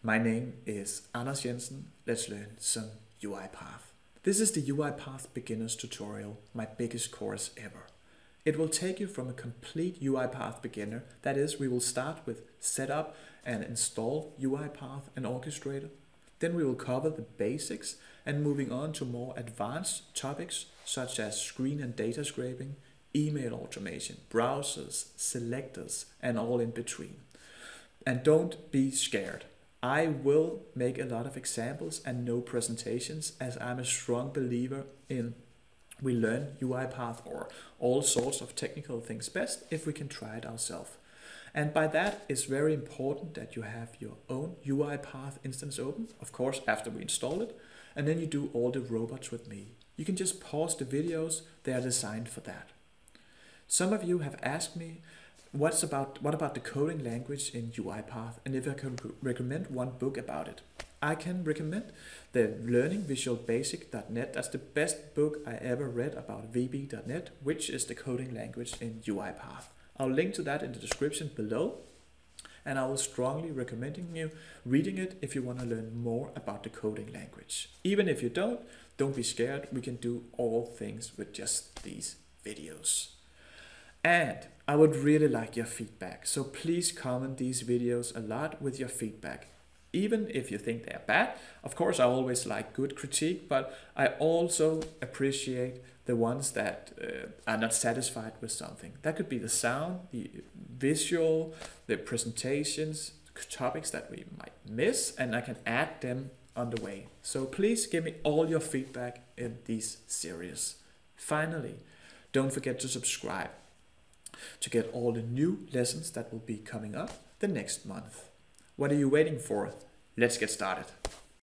My name is Anders Jensen. Let's learn some UiPath. This is the UiPath Beginners tutorial, my biggest course ever. It will take you from a complete UiPath beginner, that is, we will start with setup and install UiPath and Orchestrator. Then we will cover the basics and moving on to more advanced topics such as screen and data scraping, email automation, browsers, selectors, and all in between. And don't be scared. I will make a lot of examples and no presentations as I'm a strong believer in we learn UiPath or all sorts of technical things best if we can try it ourselves. And by that, it's very important that you have your own UiPath instance open, of course, after we install it, and then you do all the robots with me. You can just pause the videos, they are designed for that. Some of you have asked me, what's about what about the coding language in UiPath and if I can recommend one book about it. I can recommend the Learning Visual Basic.net. That's the best book I ever read about VB.net, which is the coding language in UiPath. I'll link to that in the description below. And I will strongly recommending you reading it if you want to learn more about the coding language. Even if you don't, don't be scared. We can do all things with just these videos. And I would really like your feedback. So please comment these videos a lot with your feedback. Even if you think they're bad, of course I always like good critique, but I also appreciate the ones that uh, are not satisfied with something. That could be the sound, the visual, the presentations, topics that we might miss, and I can add them on the way. So please give me all your feedback in these series. Finally, don't forget to subscribe to get all the new lessons that will be coming up the next month. What are you waiting for? Let's get started.